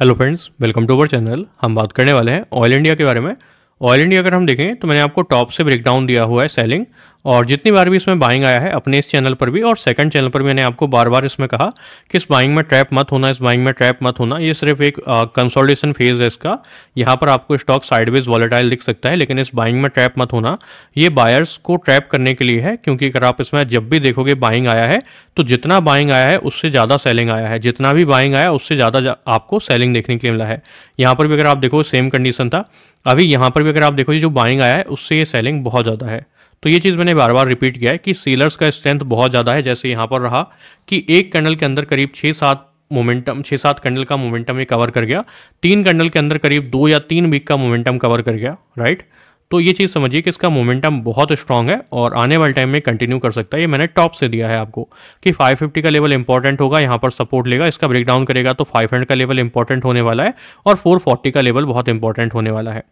Hello friends welcome to our channel हम बात करने वाले हैं ऑयल इंडिया के बारे में। ऑयल इंडिया अगर हम देखें तो मैंने आपको टॉप से ब्रेकडाउन दिया हुआ है सेलिंग और जितनी बार भी इसमें बाइंग आया है, अपने इस चैनल पर भी और सेकंड चैनल पर भी मैंने आपको बार बार इसमें कहा कि इस बाइंग में ट्रैप मत होना, इस बाइंग में ट्रैप मत होना। ये सिर्फ़ एक कंसोलिडेशन फ़ेज़ है इसका। यहाँ पर आपको स्टॉक साइडवेज वॉलेटाइल दिख सकता है, लेकिन इस बाइंग में ट्रैप मत होना। ये बायर्स को ट्रैप करने के लिए है, क्योंकि अगर आप इसमें जब भी देखोगे बाइंग आया है तो जितना बाइंग आया है, उससे ज़्यादा सेलिंग आया है। जितना भी बाइंग आया, उससे ज़्यादा आपको सेलिंग देखने के लिए मिला है। यहाँ पर भी अगर आप देखो सेम कंडीशन था। अभी यहाँ पर भी अगर आप देखो जो बाइंग आया है, उससे ये सेलिंग बहुत ज़्यादा है। तो ये चीज़ मैंने बार बार रिपीट किया है कि सीलर्स का स्ट्रेंथ बहुत ज़्यादा है, जैसे यहाँ पर रहा कि एक कैंडल के अंदर करीब छः सात मोमेंटम, छः सात कैंडल का मोमेंटम ये कवर कर गया, तीन कैंडल के अंदर करीब दो या तीन वीक का मोमेंटम कवर कर गया, राइट? तो ये चीज़ समझिए कि इसका मोमेंटम बहुत स्ट्रांग है और आने वाले टाइम में कंटिन्यू कर सकता है। ये मैंने टॉप से दिया है आपको कि 550 का लेवल इंपॉर्टेंट होगा, यहाँ पर सपोर्ट लेगा, इसका ब्रेकडाउन करेगा तो 500 का लेवल इंपॉर्टेंट होने वाला है और 440 का लेवल बहुत इंपॉर्टेंट होने वाला है।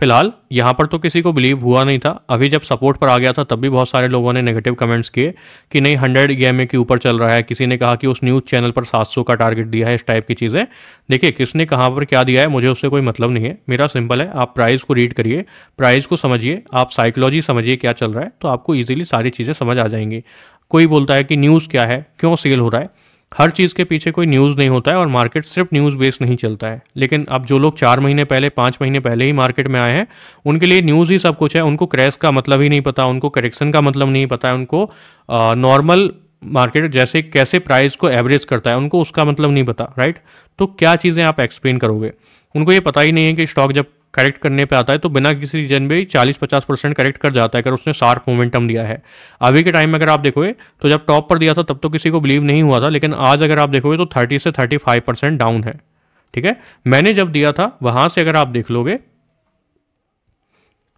फ़िलहाल, यहाँ पर तो किसी को बिलीव हुआ नहीं था। अभी जब सपोर्ट पर आ गया था, तब भी बहुत सारे लोगों ने नेगेटिव कमेंट्स किए कि नहीं हंड्रेड ई के ऊपर चल रहा है। किसी ने कहा कि उस न्यूज़ चैनल पर 700 का टारगेट दिया है इस टाइप की चीज़ें। देखिए, किसने कहाँ पर क्या दिया है, मुझे उससे कोई मतलब नहीं है। मेरा सिंपल है, आप प्राइस को रीड करिए प्राइस को समझिए, आप साइकोलॉजी समझिए क्या चल रहा है तो आपको ईजिली सारी चीज़ें समझ आ जाएँगी। कोई बोलता है कि न्यूज़ क्या है, क्यों सेल हो रहा है? हर चीज़ के पीछे कोई न्यूज़ नहीं होता है और मार्केट सिर्फ़ न्यूज़ बेस्ड नहीं चलता है। लेकिन अब जो लोग चार महीने पहले, पाँच महीने पहले ही मार्केट में आए हैं, उनके लिए न्यूज़ ही सब कुछ है। उनको क्रैश का मतलब ही नहीं पता, उनको करेक्शन का मतलब नहीं पता है। उनको नॉर्मल मार्केट जैसे कैसे प्राइस को एवरेज करता है, उनको उसका मतलब नहीं पता राइट तो क्या चीज़ें आप एक्सप्लेन करोगे? उनको ये पता ही नहीं है कि स्टॉक जब करेक्ट करने पे आता है तो बिना किसी रीजन चालीस पचास परसेंट करेक्ट कर जाता है, अगर उसने शार्प मोमेंटम दिया है। अभी के टाइम में अगर आप देखोगे तो जब टॉप पर दिया था, तब तो किसी को बिलीव नहीं हुआ था, लेकिन आज अगर आप देखोगे तो थर्टी से थर्टी फाइव परसेंट डाउन है। ठीक है? मैंने जब दिया था, वहाँ से अगर आप देख लोगे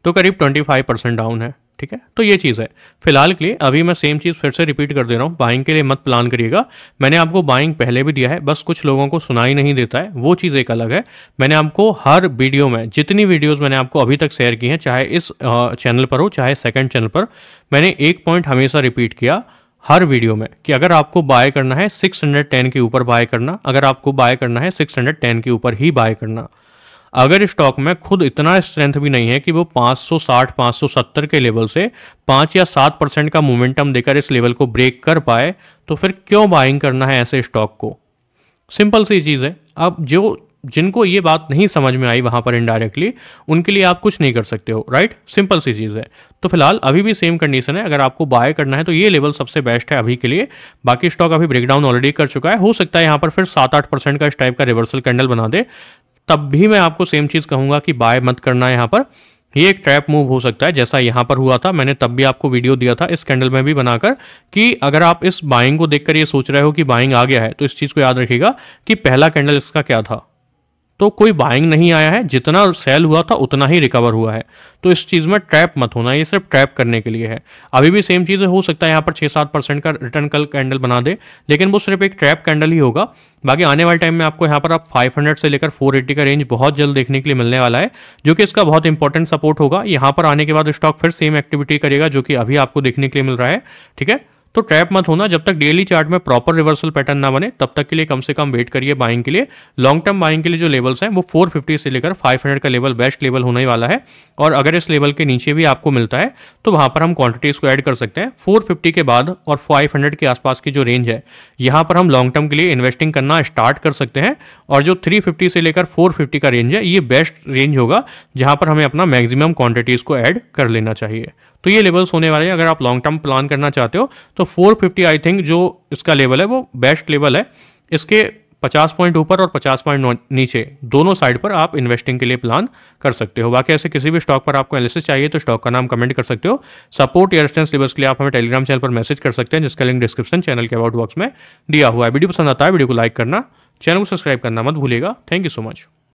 तो करीब ट्वेंटी फाइव परसेंट डाउन है। ठीक है? तो ये चीज़ है। फ़िलहाल के लिए अभी मैं सेम चीज़ फिर से रिपीट कर दे रहा हूँ। बाइंग के लिए मत प्लान करिएगा। मैंने आपको बाइंग पहले भी दिया है, बस कुछ लोगों को सुनाई नहीं देता है। वो चीज़ एक अलग है। मैंने आपको हर वीडियो में, जितनी वीडियोज़ मैंने आपको अभी तक शेयर की हैं, चाहे इस चैनल पर हो, चाहे सेकेंड चैनल पर, मैंने एक पॉइंट हमेशा रिपीट किया हर वीडियो में कि अगर आपको बाय करना है 610 के ऊपर बाय करना। अगर आपको बाय करना है 610 के ऊपर ही बाय करना। अगर स्टॉक में खुद इतना स्ट्रेंथ भी नहीं है कि वो 560 570 के लेवल से पाँच या सात परसेंट का मोमेंटम देकर इस लेवल को ब्रेक कर पाए तो फिर क्यों बाइंग करना है ऐसे स्टॉक को? सिंपल सी चीज़ है। अब जो, जिनको ये बात नहीं समझ में आई वहाँ पर इनडायरेक्टली उनके लिए आप कुछ नहीं कर सकते हो राइट सिंपल सी चीज़ है। तो फ़िलहाल अभी भी सेम कंडीशन है। अगर आपको बाय करना है तो ये लेवल सबसे बेस्ट है अभी के लिए। बाकी स्टॉक अभी ब्रेकडाउन ऑलरेडी कर चुका है। हो सकता है यहाँ पर फिर सात आठ परसेंट का इस टाइप का रिवर्सल कैंडल बना दे। तब भी मैं आपको सेम चीज़ कहूँगा कि बाय मत करना यहाँ पर। ये एक ट्रैप मूव हो सकता है, जैसा यहाँ पर हुआ था। मैंने तब भी आपको वीडियो दिया था इस कैंडल में भी बनाकर कि अगर आप इस बाइंग को देखकर ये सोच रहे हो कि बाइंग आ गया है तो इस चीज़ को याद रखिएगा कि पहला कैंडल इसका क्या था। तो कोई बाइंग नहीं आया है, जितना सेल हुआ था उतना ही रिकवर हुआ है। तो इस चीज़ में ट्रैप मत होना, ये सिर्फ़ ट्रैप करने के लिए है। अभी भी सेम चीज़ हो सकता है, यहाँ पर छः सात परसेंट का रिटर्न कल कैंडल बना दे, लेकिन वो सिर्फ़ एक ट्रैप कैंडल ही होगा। बाकी आने वाले टाइम में आपको यहाँ पर आप 500 से लेकर 480 का रेंज बहुत जल्द देखने के लिए मिलने वाला है, जो कि इसका बहुत इंपॉर्टेंट सपोर्ट होगा। यहाँ पर आने के बाद स्टॉक फिर सेम एक्टिविटी करेगा, जो कि अभी आपको देखने के लिए मिल रहा है, ठीक है? तो ट्रैप मत होना, जब तक डेली चार्ट में प्रॉपर रिवर्सल पैटर्न ना बने, तब तक के लिए कम से कम वेट करिए बाइंग के लिए। लॉन्ग टर्म बाइंग के लिए जो लेवल्स हैं, वो 450 से लेकर 500 का लेवल बेस्ट लेवल होने वाला है। और अगर इस लेवल के नीचे भी आपको मिलता है तो वहाँ पर हम क्वांटिटीज को ऐड कर सकते हैं। 450 के बाद और 500 के आसपास की जो रेंज है, यहाँ पर हम लॉन्ग टर्म के लिए इन्वेस्टिंग करना स्टार्ट कर सकते हैं। और जो 350 से लेकर 450 का रेंज है, ये बेस्ट रेंज होगा, जहाँ पर हमें अपना मैक्सिमम क्वांटिटीज़ को ऐड कर लेना चाहिए। तो ये लेवल्स होने वाले हैं। अगर आप लॉन्ग टर्म प्लान करना चाहते हो तो 450 आई थिंक जो इसका लेवल है, वो बेस्ट लेवल है। इसके 50 पॉइंट ऊपर और 50 पॉइंट नीचे, दोनों साइड पर आप इन्वेस्टिंग के लिए प्लान कर सकते हो। बाकी ऐसे किसी भी स्टॉक पर आपको एनालिसिस चाहिए तो स्टॉक का नाम कमेंट कर सकते हो। सपोर्ट या रेस्टेंस लेवल्स के लिए आप हमें टेलीग्राम चैनल पर मैसेज कर सकते हैं, जिसका लिंक डिस्क्रिप्शन चैनल के अबाउट बॉक्स में दिया हुआ है। वीडियो पसंद आता है, वीडियो को लाइक करना चैनल को सब्सक्राइब करना मत भूलिएगा। Thank you so much